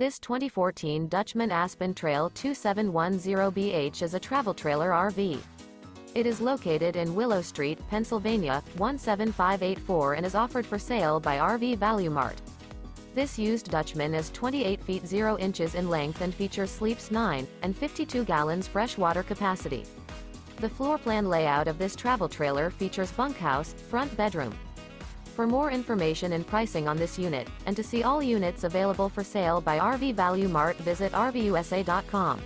This 2014 Dutchmen Aspen Trail 2710BH is a travel trailer RV. It is located in Willow Street, Pennsylvania, 17584 and is offered for sale by RV Value Mart. This used Dutchmen is 28 feet 0 inches in length and features sleeps 9 and 52 gallons fresh water capacity. The floor plan layout of this travel trailer features bunkhouse, front bedroom. For more information and pricing on this unit, and to see all units available for sale by RV Value Mart visit RVUSA.com.